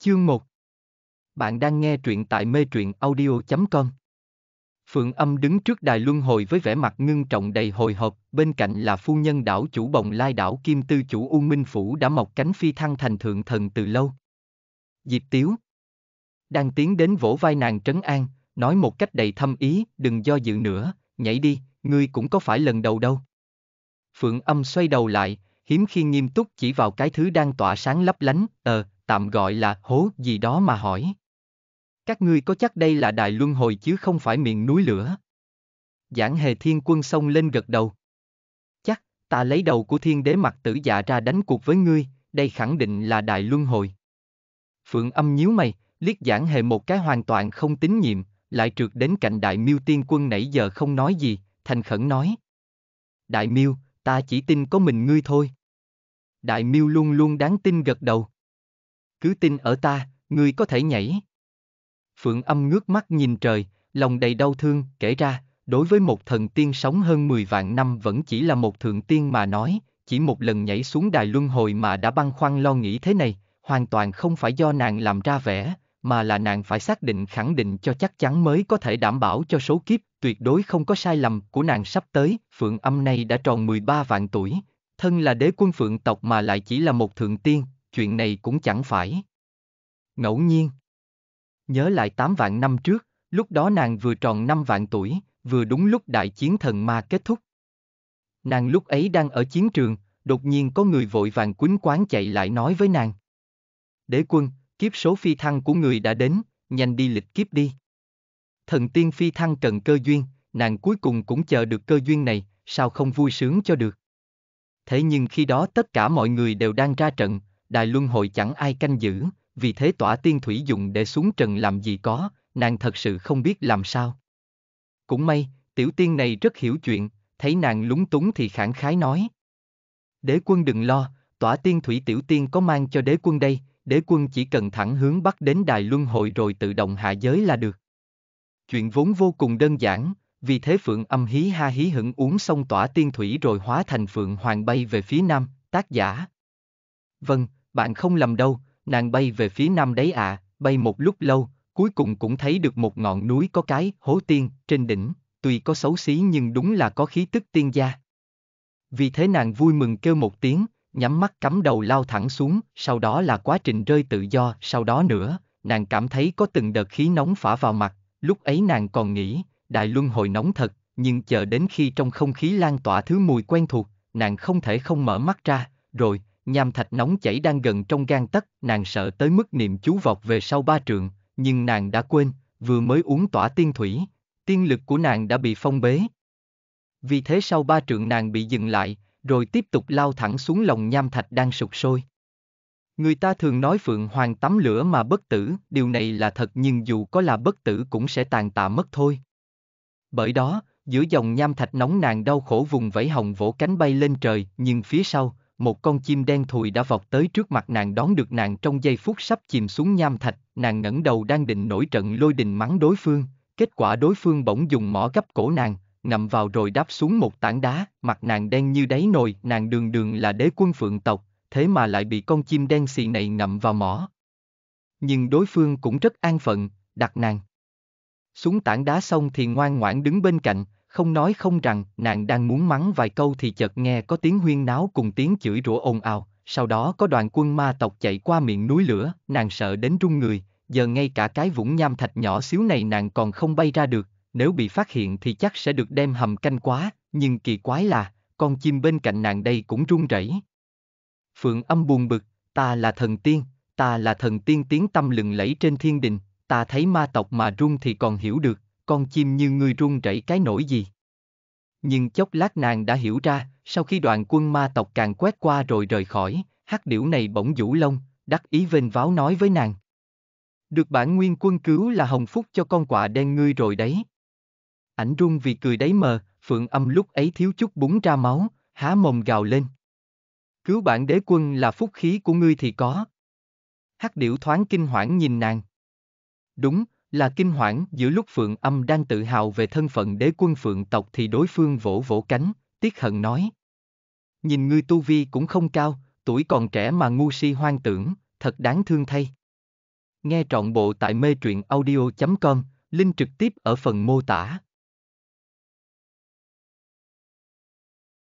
Chương 1 Bạn đang nghe truyện tại mê truyện audio.com Phượng âm đứng trước đài luân hồi với vẻ mặt ngưng trọng đầy hồi hộp, bên cạnh là phu nhân đảo chủ bồng lai đảo kim tư chủ U Minh Phủ đã mọc cánh phi thăng thành thượng thần từ lâu. Diệp Tiếu Đang tiến đến vỗ vai nàng trấn an, nói một cách đầy thâm ý, đừng do dự nữa, nhảy đi, ngươi cũng có phải lần đầu đâu. Phượng âm xoay đầu lại, hiếm khi nghiêm túc chỉ vào cái thứ đang tỏa sáng lấp lánh, ờ, tạm gọi là hố gì đó mà hỏi. Các ngươi có chắc đây là đài luân hồi chứ không phải miệng núi lửa? Giảng hề thiên quân xông lên gật đầu. Chắc, ta lấy đầu của thiên đế mặt tử dạ ra đánh cuộc với ngươi, đây khẳng định là đài luân hồi. Phượng âm nhíu mày, liếc giảng hề một cái hoàn toàn không tín nhiệm, lại trượt đến cạnh đại miêu tiên quân nãy giờ không nói gì, thành khẩn nói. Đại miêu, ta chỉ tin có mình ngươi thôi. Đại miêu luôn luôn đáng tin gật đầu. Cứ tin ở ta, ngươi có thể nhảy. Phượng âm ngước mắt nhìn trời, lòng đầy đau thương, kể ra, đối với một thần tiên sống hơn 10 vạn năm vẫn chỉ là một thượng tiên mà nói, chỉ một lần nhảy xuống đài luân hồi mà đã băn khoăn lo nghĩ thế này, hoàn toàn không phải do nàng làm ra vẻ, mà là nàng phải xác định khẳng định cho chắc chắn mới có thể đảm bảo cho số kiếp, tuyệt đối không có sai lầm của nàng sắp tới, Phượng âm này đã tròn 13 vạn tuổi, thân là đế quân Phượng tộc mà lại chỉ là một thượng tiên, chuyện này cũng chẳng phải. Ngẫu nhiên. Nhớ lại 8 vạn năm trước, lúc đó nàng vừa tròn 5 vạn tuổi, vừa đúng lúc đại chiến thần ma kết thúc. Nàng lúc ấy đang ở chiến trường, đột nhiên có người vội vàng quýnh quán chạy lại nói với nàng. Đế quân, kiếp số phi thăng của người đã đến, nhanh đi lịch kiếp đi. Thần tiên phi thăng cần cơ duyên, nàng cuối cùng cũng chờ được cơ duyên này, sao không vui sướng cho được. Thế nhưng khi đó tất cả mọi người đều đang ra trận, đài luân hồi chẳng ai canh giữ, vì thế tỏa tiên thủy dùng để xuống trần làm gì có, nàng thật sự không biết làm sao. Cũng may, tiểu tiên này rất hiểu chuyện, thấy nàng lúng túng thì khẳng khái nói. Đế quân đừng lo, tỏa tiên thủy tiểu tiên có mang cho đế quân đây, đế quân chỉ cần thẳng hướng bắc đến đài luân hồi rồi tự động hạ giới là được. Chuyện vốn vô cùng đơn giản, vì thế Phượng âm hí ha hí hửng uống xong tỏa tiên thủy rồi hóa thành Phượng hoàng bay về phía nam, tác giả. Vâng, bạn không lầm đâu, nàng bay về phía nam đấy à, bay một lúc lâu, cuối cùng cũng thấy được một ngọn núi có cái hố tiên trên đỉnh, tuy có xấu xí nhưng đúng là có khí tức tiên gia. Vì thế nàng vui mừng kêu một tiếng, nhắm mắt cắm đầu lao thẳng xuống, sau đó là quá trình rơi tự do, sau đó nữa, nàng cảm thấy có từng đợt khí nóng phả vào mặt, lúc ấy nàng còn nghĩ, đại luân hồi nóng thật, nhưng chờ đến khi trong không khí lan tỏa thứ mùi quen thuộc, nàng không thể không mở mắt ra, rồi, nham thạch nóng chảy đang gần trong gan tấc, nàng sợ tới mức niệm chú vọt về sau ba trượng, nhưng nàng đã quên, vừa mới uống tỏa tiên thủy, tiên lực của nàng đã bị phong bế. Vì thế sau ba trượng nàng bị dừng lại, rồi tiếp tục lao thẳng xuống lòng nham thạch đang sụp sôi. Người ta thường nói Phượng Hoàng tắm lửa mà bất tử, điều này là thật nhưng dù có là bất tử cũng sẽ tàn tạ mất thôi. Bởi đó, giữa dòng nham thạch nóng nàng đau khổ vùng vẫy hồng vỗ cánh bay lên trời, nhưng phía sau, một con chim đen thùi đã vọt tới trước mặt nàng đón được nàng trong giây phút sắp chìm xuống nham thạch, nàng ngẩng đầu đang định nổi trận lôi đình mắng đối phương, kết quả đối phương bỗng dùng mỏ gấp cổ nàng, ngậm vào rồi đáp xuống một tảng đá, mặt nàng đen như đáy nồi, nàng đường đường là đế quân phượng tộc, thế mà lại bị con chim đen xì này ngậm vào mỏ. Nhưng đối phương cũng rất an phận, đặt nàng. Xuống tảng đá xong thì ngoan ngoãn đứng bên cạnh, không nói không rằng nàng đang muốn mắng vài câu thì chợt nghe có tiếng huyên náo cùng tiếng chửi rủa ồn ào, sau đó có đoàn quân ma tộc chạy qua miệng núi lửa, nàng sợ đến run người, giờ ngay cả cái vũng nham thạch nhỏ xíu này nàng còn không bay ra được, nếu bị phát hiện thì chắc sẽ được đem hầm canh quá, nhưng kỳ quái là, con chim bên cạnh nàng đây cũng run rẩy. Phượng âm buồn bực, ta là thần tiên, ta là thần tiên. Tiếng tâm lừng lẫy trên thiên đình, ta thấy ma tộc mà run thì còn hiểu được, con chim như ngươi run rẩy cái nổi gì. Nhưng chốc lát nàng đã hiểu ra, sau khi đoàn quân ma tộc càng quét qua rồi rời khỏi, hắc điểu này bỗng vũ lông, đắc ý vênh váo nói với nàng. Được bản nguyên quân cứu là hồng phúc cho con quạ đen ngươi rồi đấy. Ảnh run vì cười đấy mờ, phượng âm lúc ấy thiếu chút búng ra máu, há mồm gào lên. Cứu bản đế quân là phúc khí của ngươi thì có. Hắc điểu thoáng kinh hoảng nhìn nàng. Đúng, là kinh hoảng giữa lúc Phượng âm đang tự hào về thân phận đế quân Phượng tộc thì đối phương vỗ vỗ cánh, tiếc hận nói. Nhìn ngươi tu vi cũng không cao, tuổi còn trẻ mà ngu si hoang tưởng, thật đáng thương thay. Nghe trọn bộ tại mê truyện audio.com, link trực tiếp ở phần mô tả.